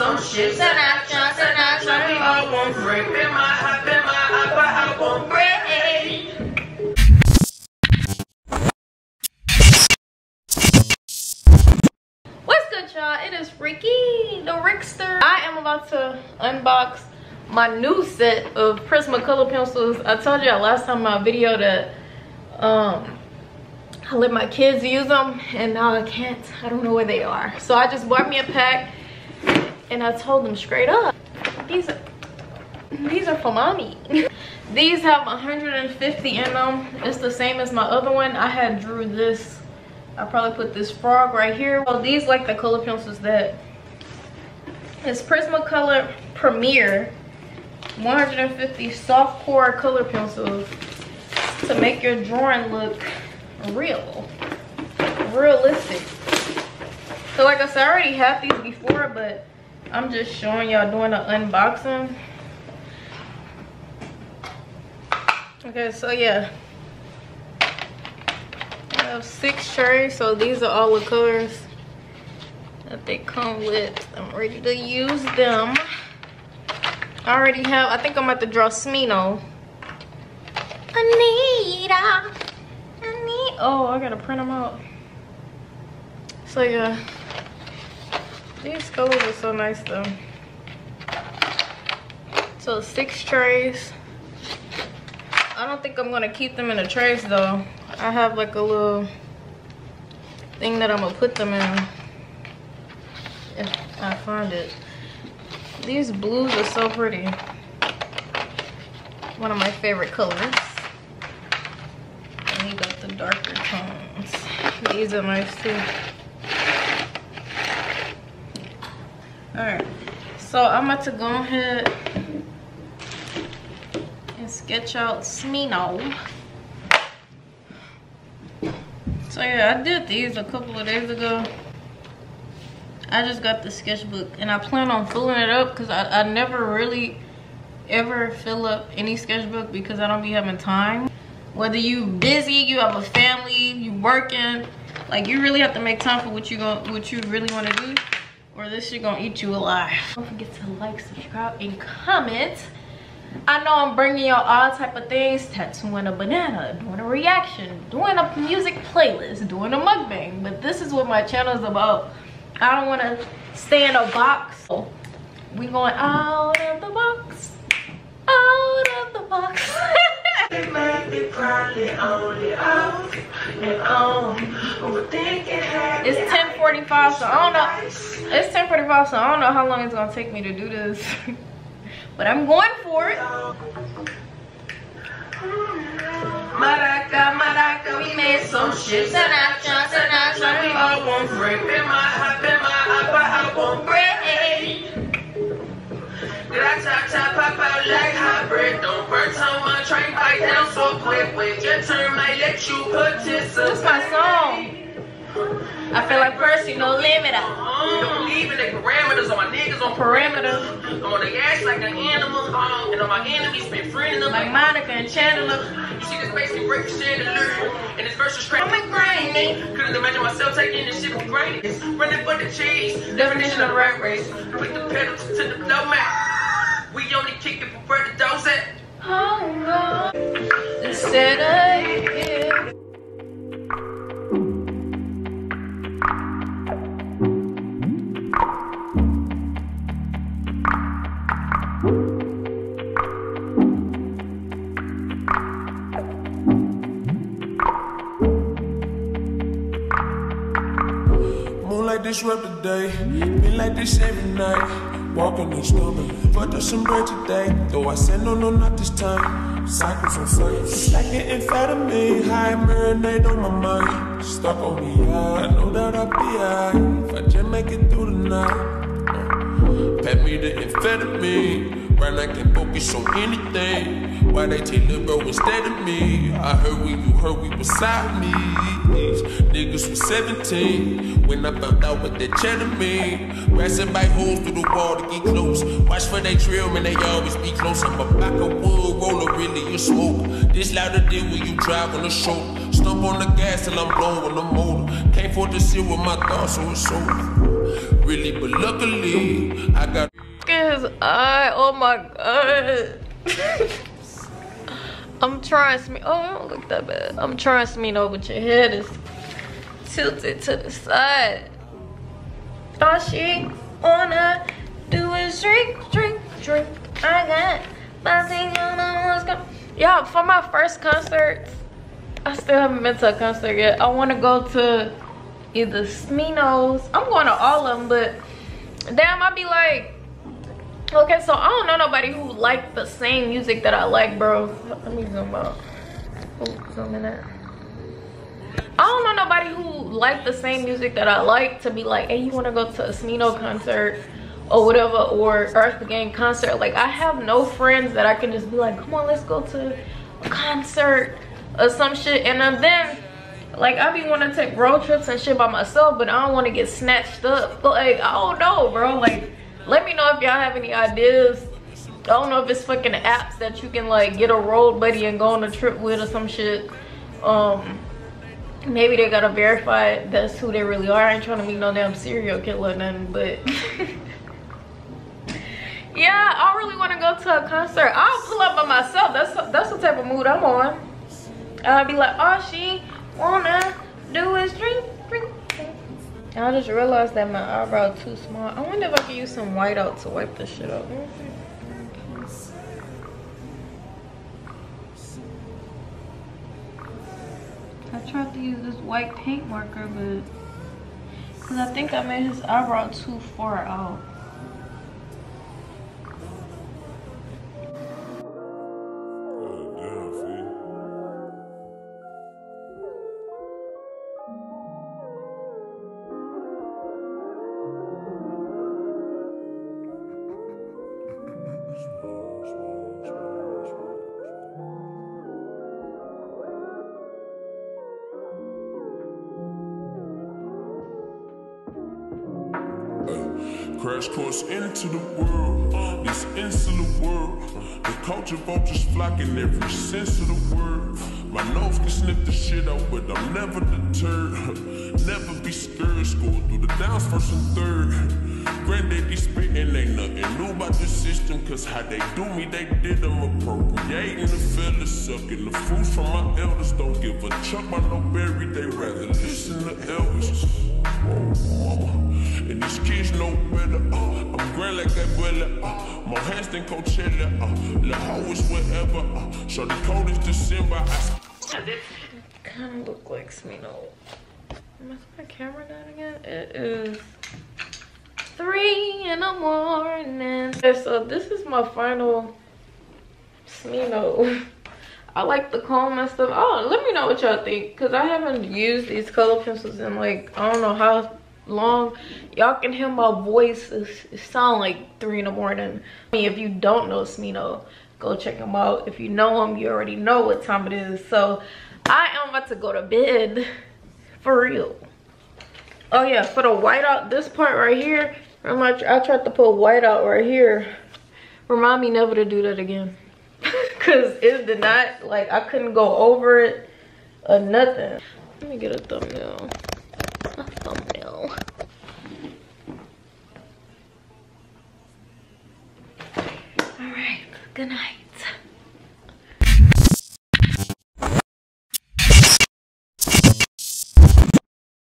some shit. Won't break. In my in my but I won't break. What's good, y'all? It is Ricki, the Rickster. I am about to unbox my new set of Prismacolor pencils. I told y'all last time my video that um, I let my kids use them and now I can't. I don't know where they are. So I just bought me a pack and I told them straight up, these are, these are for mommy. these have 150 in them. It's the same as my other one. I had drew this I probably put this frog right here. Well, these like the color pencils that it's Prismacolor Premier 150 soft core color pencils to make your drawing look real, realistic. So like I said, I already have these before, but I'm just showing y'all doing an unboxing. Okay, so yeah, I have six trays so these are all the colors that they come with. I'm ready to use them. I already have i think i'm about to draw smino. Anita. Anita. Oh i gotta print them out. So yeah these colors are so nice though so six trays i don't think i'm gonna keep them in the trays though I have like a little thing that I'm gonna put them in if I find it. These blues are so pretty. One of my favorite colors. And you got the darker tones. These are nice too. Alright, so I'm about to go ahead and sketch out Smino. So yeah, I did these a couple of days ago. I just got the sketchbook and I plan on filling it up because I, I never really ever fill up any sketchbook because I don't be having time. Whether you busy, you have a family, you working, like you really have to make time for what you going what you really want to do or this shit gonna eat you alive. Don't forget to like, subscribe, and comment. I know I'm bringing y'all all type of things, tattooing a banana, doing a reaction, doing a music playlist, doing a mukbang, but this is what my channel is about. I don't want to stay in a box. We going out of the box, out of the box. it's 10:45, so I don't know. It's 10:45, so I don't know how long it's gonna take me to do this. but I'm going for it. Maraca, maraca, we made some shit. Sanacha, sanacha, we all want break. In my heart, in my but I won't break. Chop, chop, pop out like hot bread? Don't burn on my train, bite down so quick. Wait, your turn might let you participate. That's my song. I feel like Percy, no limit. I don't believe in the parameters. On my niggas on parameters. I'm on the ass like an animal. And on my enemies, been friending them like Monica and Chandler. You see this basically break the chandelier. And this verse is straight. I'm a grainy. Couldn't imagine myself taking this shit for granted. Running for the cheese. Definition of the rat race. Put the pedal to the flow mat. We only kick it for further dose it. Oh, God. Instead of you. this rep today. Been like this every night. Walking and stumbling. But there's some bread today. Though I said no, no, not this time. Cycle from flames. It's like an amphetamine. High marinade on my mind. Stuck on me, I know that I'll be high. If I just make it through the night. Pat me the amphetamine. Right, I can focus on anything. Why they take little bro instead of me? I heard when you heard we beside me. These niggas was 17 when I found out what that cheddar mean. Grassing by holes through the wall to get close. Watch for they trail and they always be close. I'm a back of wood roller, really a smoke. This louder than when you drive on the shoulder. Stump on the gas till I'm blowing the motor. Can't afford to sit with my thoughts, so it's over. Really, but luckily, I got his eye. Oh my god. I'm trying Smino. Oh, don't look that bad. I'm trying Smino, but your head is tilted to the side. All she wanna do is drink, drink, drink. I got buzzing on what's going Yeah, for my first concert, I still haven't been to a concert yet. I want to go to either Smino's. I'm going to all of them, but damn, I'd be like, okay, so I don't know nobody who like the same music that I like, bro. Let me zoom out. Oh, zoom in that. I don't know nobody who like the same music that I like to be like, hey, you want to go to a Smino concert or whatever, or Earth Gang concert. Like, I have no friends that I can just be like, come on, let's go to a concert or some shit. And then like I be want to take road trips and shit by myself, but I don't want to get snatched up. Like I don't know, bro. Like let me know if y'all have any ideas. I don't know if it's fucking apps that you can like get a road buddy and go on a trip with or some shit. Um, maybe they gotta verify that's who they really are. I ain't trying to meet no damn serial killer or nothing, but. yeah, I really want to go to a concert. I'll pull up by myself. That's that's the type of mood I'm on. I'll be like, oh, she wanna do is drink. I just realized that my eyebrow too small. I wonder if I could use some white out to wipe this shit up. I tried to use this white paint marker, but because I think I made his eyebrow too far out. Crash course into the world, this insular world. The culture vultures flocking every sense of the word. My nose can sniff the shit out, but I'm never deterred. never be scared, school through the downs first and third. Granddaddy spitting ain't nothing new about the system, cause how they do me, they did them appropriating the fellas, sucking the fruits from my elders. Don't give a chuck by no berry, they rather listen to Elvis. Whoa. And these kids know better. Uh, I'm grand like Abuela. Uh, more hands than Coachella. Uh, La Ho is wherever. Uh, so the code is December. I kind of look like Smino. Is my camera down again? It is three in the morning. So this is my final Smino. I like the comb and stuff. Oh, let me know what y'all think. Because I haven't used these color pencils in like, I don't know how long y'all can hear my voice it sound like three in the morning I mean, if you don't know smino go check him out if you know him you already know what time it is so i am about to go to bed for real oh yeah for the whiteout this part right here i'm not i tried to put white out right here. Remind me never to do that again. Because it did not like i couldn't go over it or nothing. Let me get a thumbnail. A thumbnail. All right, good night.